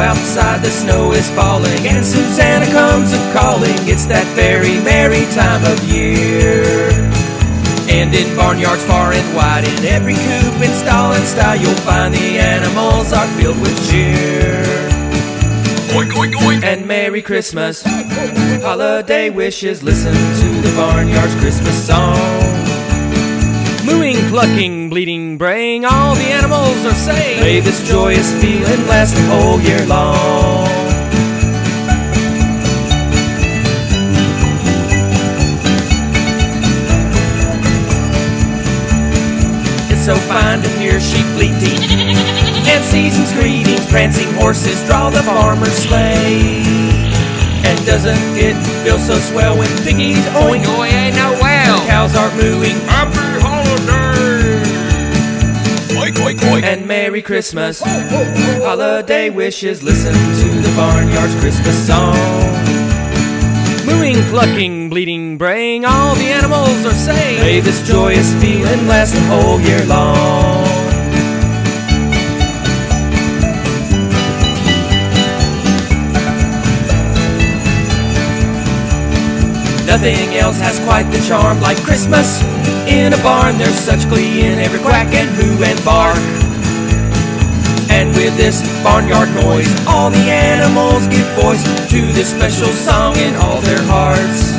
outside the snow is falling and Susanna comes a calling. It's that very merry time of year. And in barnyards far and wide, in every coop and stall and style, you'll find the animals are filled with cheer. Oink, oink, oink. And Merry Christmas, holiday wishes, listen to the barnyard's Christmas song. Clucking, bleating, braying, all the animals are saying, May this joyous feeling last the whole year long. It's so fine to hear sheep bleating and season's greetings, prancing horses draw the farmer's sleigh. And doesn't it feel so swell when piggies oink, Oh, yeah, no well. cows are mooing, Merry Christmas. Holiday wishes, listen to the barnyard's Christmas song. Mooing, clucking, bleating, braying, all the animals are saying, May this joyous feeling last the whole year long. Nothing else has quite the charm like Christmas. In a barn, there's such glee in every quack and moo and bark. With this barnyard noise, all the animals give voice to this special song in all their hearts.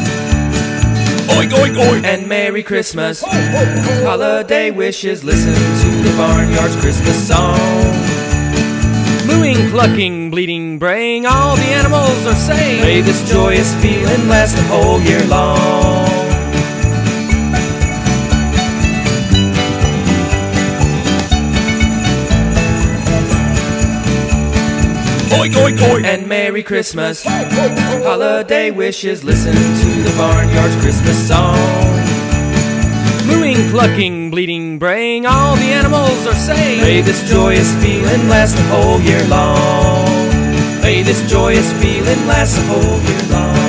Oink, oink, oink. And Merry Christmas, holiday wishes, listen to the barnyard's Christmas song. Mooing, clucking, bleating, braying, all the animals are saying, May this joyous feeling last the whole year long. And Merry Christmas, holiday wishes, listen to the barnyard's Christmas song. Mooing, clucking, bleating, braying, all the animals are saying, May this joyous feeling last the whole year long. May this joyous feeling last the whole year long.